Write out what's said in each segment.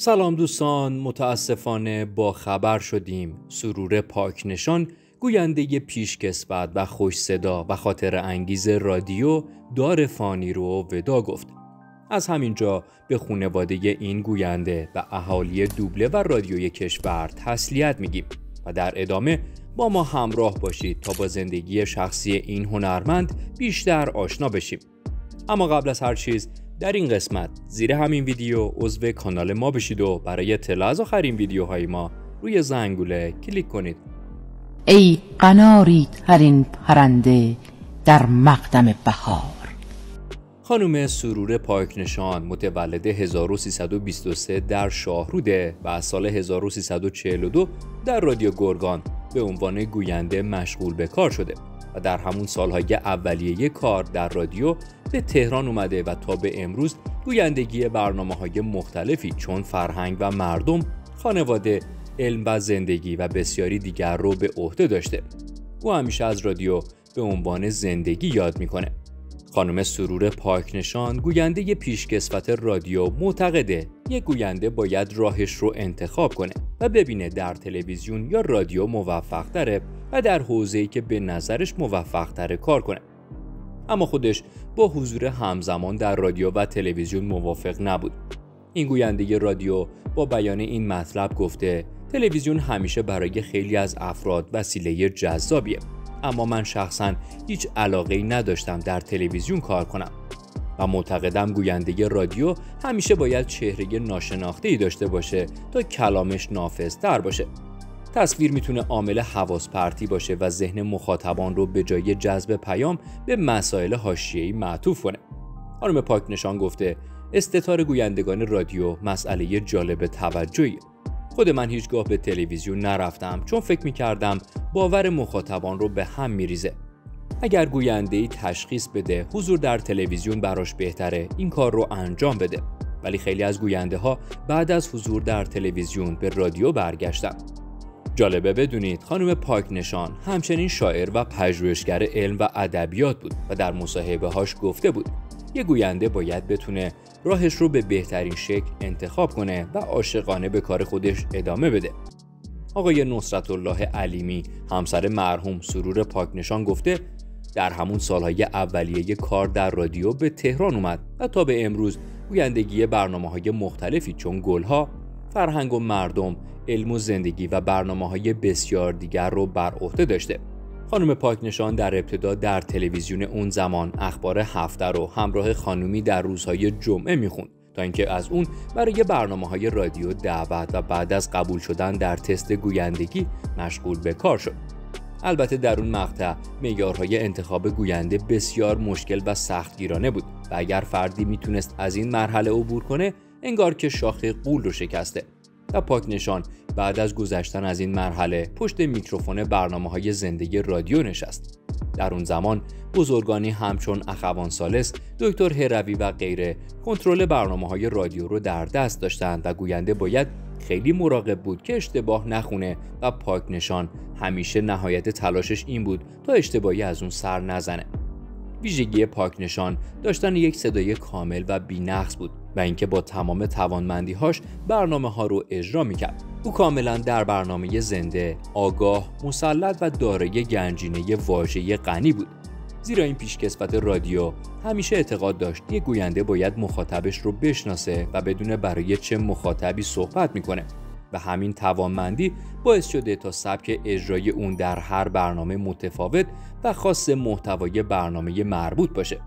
سلام دوستان متاسفانه با خبر شدیم. سرور پاک نشان گوینده پیشکسوت و خوش صدا و خاطر انگیز رادیو دار فانی رو ودا گفت. از همینجا به خونواده این گوینده و اهالی دوبله و رادیوی کشور تسلیت میگیم و در ادامه با ما همراه باشید تا با زندگی شخصی این هنرمند بیشتر آشنا بشیم. اما قبل از هر چیز در این قسمت زیر همین ویدیو عضو کانال ما بشید و برای اطلاع از آخرین ویدیوهای ما روی زنگوله کلیک کنید. ای قناری ترین پرنده در مقدم بهار. خانم سرور پاکنشان متولد 1323 در شاهروده و از سال 1342 در رادیو گرگان به عنوان گوینده مشغول به کار شده و در همون سالهای اولیه کار در رادیو به تهران اومده و تا به امروز گویندگی برنامه های مختلفی چون فرهنگ و مردم، خانواده، علم و زندگی و بسیاری دیگر رو به عهده داشته. او همیشه از رادیو به عنوان زندگی یاد می‌کنه. خانم سرور پاکنشان گوینده پیشکسوت رادیو معتقده یک گوینده باید راهش رو انتخاب کنه و ببینه در تلویزیون یا رادیو موفق داره و در حوزه‌ای که به نظرش موفق تره کار کنه اما خودش با حضور همزمان در رادیو و تلویزیون موافق نبود. این گوینده رادیو با بیان این مطلب گفته تلویزیون همیشه برای خیلی از افراد وسیله جذابیه. اما من شخصا هیچ علاقه نداشتم در تلویزیون کار کنم. و معتقدم گوینده رادیو همیشه باید چهره ناشناخته ای داشته باشه تا کلامش نافذتر باشه. تصویر می‌تونه عامل حواس پرتی باشه و ذهن مخاطبان رو به جای جذب پیام به مسائل حاشیه‌ای معطوف کنه. خانم پاک نشان گفته استتار گویندگان رادیو مسئله جالب توجهی. خود من هیچگاه به تلویزیون نرفتم چون فکر می‌کردم باور مخاطبان رو به هم میریزه. اگر گوینده ای تشخیص بده حضور در تلویزیون براش بهتره این کار رو انجام بده ولی خیلی از گوینده ها بعد از حضور در تلویزیون به رادیو برگشتن جالبه بدونید خانم پاک نشان همچنین شاعر و پژوهشگر علم و ادبیات بود و در مصاحبه هاش گفته بود یه گوینده باید بتونه راهش رو به بهترین شکل انتخاب کنه و عاشقانه به کار خودش ادامه بده. آقای نصرت الله علیمی همسر مرحوم سرور پاکنشان گفته در همون سالهای اولیه کار در رادیو به تهران اومد و تا به امروز گویندگی برنامه های مختلفی چون گلها، فرهنگ و مردم، علم و زندگی و برنامه های بسیار دیگر رو بر عهده داشته. خانم پاکنشان در ابتدا در تلویزیون اون زمان اخبار هفته رو همراه خانومی در روزهای جمعه می‌خوند تا اینکه از اون برای برنامه های رادیو دعوت و بعد از قبول شدن در تست گویندگی مشغول به کار شد. البته در اون مقطع معیارهای انتخاب گوینده بسیار مشکل و سختگیرانه بود و اگر فردی می‌تونست از این مرحله عبور کنه انگار که شاخ قول رو شکسته. و پاک نشان بعد از گذشتن از این مرحله پشت میکروفون برنامه های زندگی رادیو نشست. در اون زمان بزرگانی همچون اخوان سالس، دکتر هروی و غیره کنترل برنامه های رادیو رو در دست داشتند و گوینده باید خیلی مراقب بود که اشتباه نخونه و پاک نشان همیشه نهایت تلاشش این بود تا اشتباهی از اون سر نزنه. ویژگی پاک نشان داشتن یک صدای کامل و بینقص بود. و اینکه با تمام توانمندیهاش برنامه ها رو اجرا می‌کرد. او کاملا در برنامه زنده، آگاه، مسلط و دارای گنجینه واژه غنی بود. زیرا این پیشکسوت رادیو همیشه اعتقاد داشت یک گوینده باید مخاطبش رو بشناسه و بدون برای چه مخاطبی صحبت می‌کنه و همین توانمندی باعث شده تا سبک اجرای اون در هر برنامه متفاوت و خاص محتوای برنامه مربوط باشه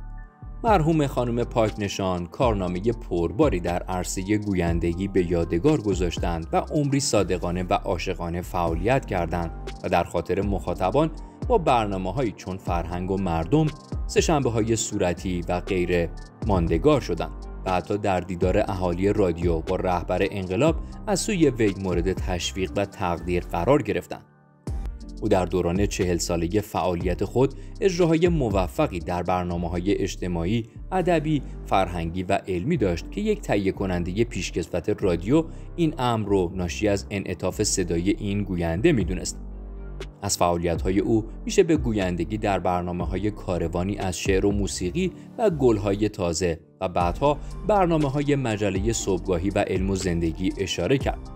مرحوم خانم پاک نشان کارنامه پرباری در عرصه گویندگی به یادگار گذاشتند و عمری صادقانه و عاشقانه فعالیت کردند و در خاطر مخاطبان با برنامه هایی چون فرهنگ و مردم سهشنبه های صورتی و غیره ماندگار شدند و حتی در دیدار اهالی رادیو با رهبر انقلاب از سوی وی مورد تشویق و تقدیر قرار گرفتند. او در دوران چهل ساله فعالیت خود اجراهای موفقی در برنامه های اجتماعی، ادبی، فرهنگی و علمی داشت که یک تهیه کننده پیشکسوت رادیو این امر رو ناشی از انعطاف صدای این گوینده می‌دونست. از فعالیت های او میشه به گویندگی در برنامه های کاروانی از شعر و موسیقی و گل های تازه و بعدها برنامه های مجله صبحگاهی و علم و زندگی اشاره کرد.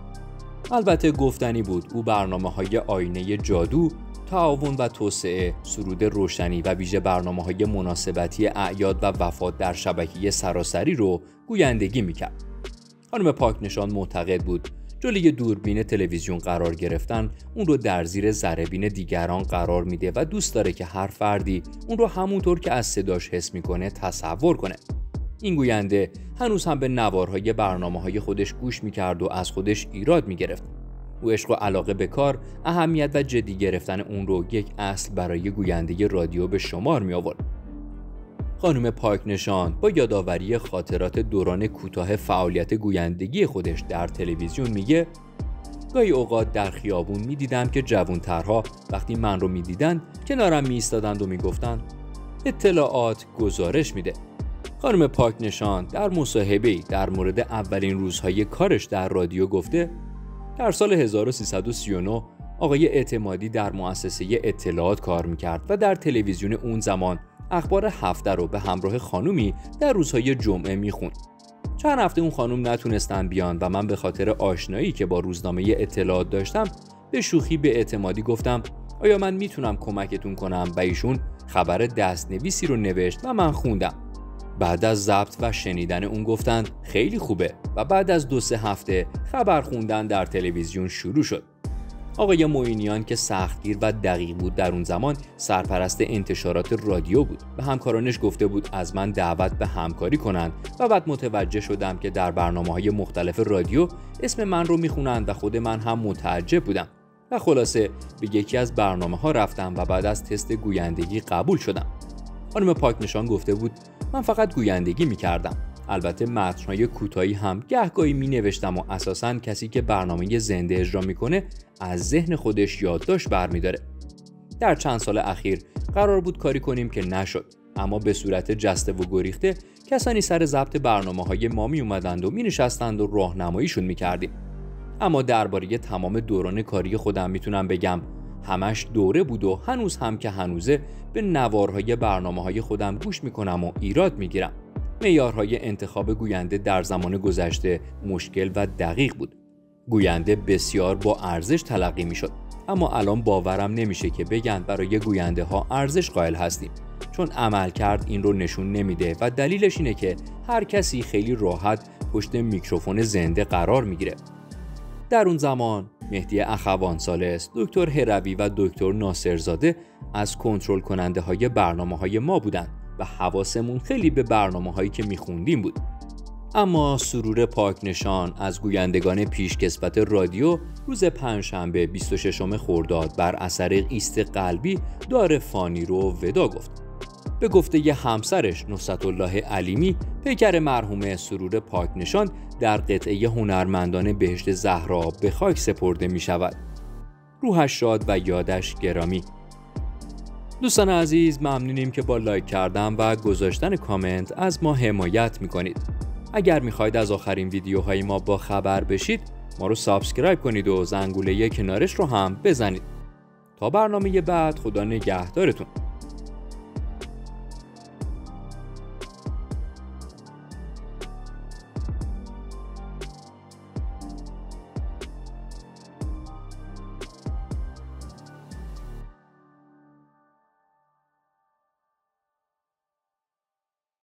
البته گفتنی بود او برنامه های آینه جادو، تعاون و توسعه، سرود روشنی و ویژه برنامه های مناسبتی اعیاد و وفات در شبکه سراسری رو گویندگی می‌کرد. خانم پاکنشان معتقد بود جلوی دوربین تلویزیون قرار گرفتن اون رو در زیر ذرهبین دیگران قرار میده و دوست داره که هر فردی اون رو همونطور که از صداش حس می‌کنه تصور کنه این گوینده هنوز هم به نوارهای برنامه های خودش گوش می‌کرد و از خودش ایراد می‌گرفت او عشق و علاقه به کار اهمیت و جدی گرفتن اون رو یک اصل برای گوینده رادیو به شمار می آورد. خانم پاک نشان با یادآوری خاطرات دوران کوتاه فعالیت گویندگی خودش در تلویزیون میگه گاهی اوقات در خیابون می‌دیدم که جوانترها وقتی من رو می‌دیدند کنارم میایستادند و می‌گفتند اطلاعات گزارش میده خانم پاک نشان در مصاحبه در مورد اولین روزهای کارش در رادیو گفته در سال 1339 آقای اعتمادی در مؤسسه اطلاعات کار می‌کرد و در تلویزیون اون زمان اخبار هفته رو به همراه خانومی در روزهای جمعه می‌خوند. چند هفته اون خانم نتونستن بیان و من به خاطر آشنایی که با روزنامه اطلاعات داشتم به شوخی به اعتمادی گفتم آیا من می‌تونم کمکتون کنم و ایشون خبر دستنویسی رو نوشت و من خوندم بعد از ضبط و شنیدن اون گفتند خیلی خوبه و بعد از دو سه هفته خبر خوندن در تلویزیون شروع شد. آقای موینیان که سختگیر و دقیق بود در اون زمان سرپرست انتشارات رادیو بود و همکارانش گفته بود از من دعوت به همکاری کنند و بعد متوجه شدم که در برنامه های مختلف رادیو اسم من رو می‌خونند و خود من هم متعجب بودم و خلاصه به یکی از برنامه ها رفتم و بعد از تست گویندگی قبول شدم. خانم پاک نشان گفته بود من فقط گویندگی می‌کردم. البته متنهای کوتاهی هم گهگاهی می نوشتم و اساسا کسی که برنامه زنده اجرا می‌کنه از ذهن خودش یادداشت برمیداره. در چند سال اخیر قرار بود کاری کنیم که نشد اما به صورت جسته و گریخته کسانی سر ضبط برنامه های ما می اومدند و می نشستند و راهنماییشون می کردیم. اما درباره تمام دوران کاری خودم می‌تونم بگم. همش دوره بود و هنوز هم که هنوزه به نوارهای برنامه های خودم گوش می‌کنم و ایراد می‌گیرم. معیارهای انتخاب گوینده در زمان گذشته مشکل و دقیق بود. گوینده بسیار با ارزش تلقی می‌شد. اما الان باورم نمیشه که بگن برای گوینده ها ارزش قائل هستیم. چون عمل کرد این رو نشون نمیده و دلیلش اینه که هر کسی خیلی راحت پشت میکروفون زنده قرار می‌گیره. در اون زمان مهدی اخوان سالس، دکتر هروی و دکتر ناصرزاده از کنترل کننده های برنامه های ما بودند و حواسمون خیلی به برنامه هایی که میخوندیم بود. اما سرور پاک نشان از گویندگان پیشکسوت رادیو روز پنجشنبه 26 خرداد بر اثر ایست قلبی دار فانی رو وداع گفت. به گفته ی همسرش نصرت الله علیمی پیکر مرحوم سرور پاک نشان در قطعه هنرمندان بهشت زهرا به خاک سپرده می شود. روحش شاد و یادش گرامی. دوستان عزیز ممنونیم که با لایک کردن و گذاشتن کامنت از ما حمایت می‌کنید. اگر می‌خواید از آخرین ویدیوهای ما با خبر بشید ما رو subscribe کنید و زنگوله کنارش رو هم بزنید. تا برنامه بعد خدا نگهدارتون.